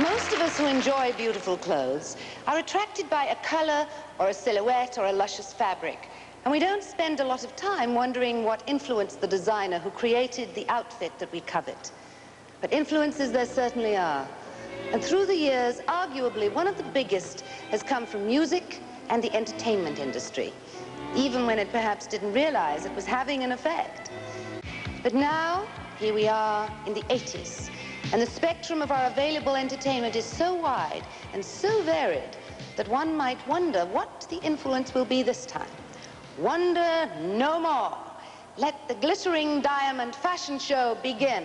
Most of us who enjoy beautiful clothes are attracted by a color or a silhouette or a luscious fabric. And we don't spend a lot of time wondering what influenced the designer who created the outfit that we covet. But influences there certainly are. And through the years, arguably, one of the biggest has come from music and the entertainment industry, even when it perhaps didn't realize it was having an effect. But now, here we are in the 80s, and the spectrum of our available entertainment is so wide and so varied that one might wonder what the influence will be this time. Wonder no more. Let the glittering diamond fashion show begin.